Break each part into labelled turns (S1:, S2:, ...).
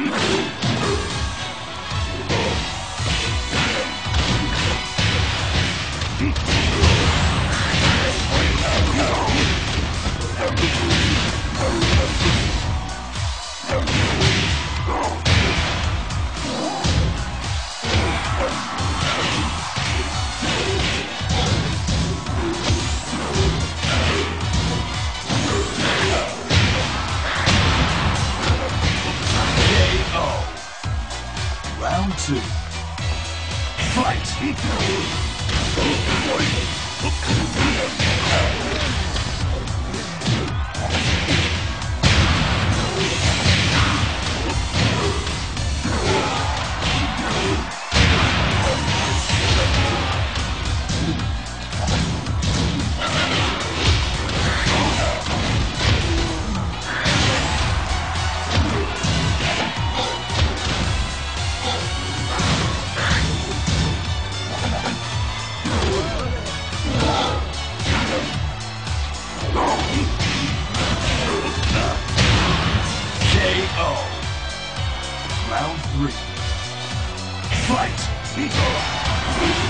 S1: Round two. Fight! Round three. Fight!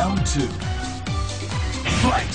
S1: Round two. Fight!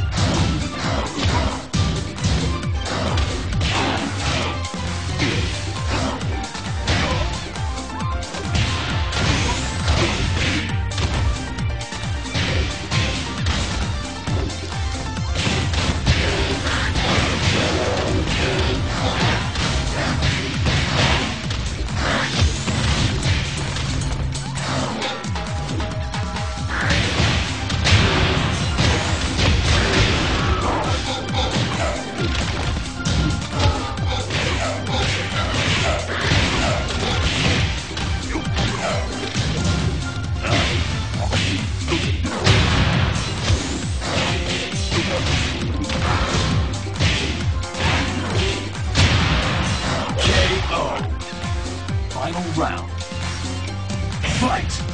S1: final round. Fight!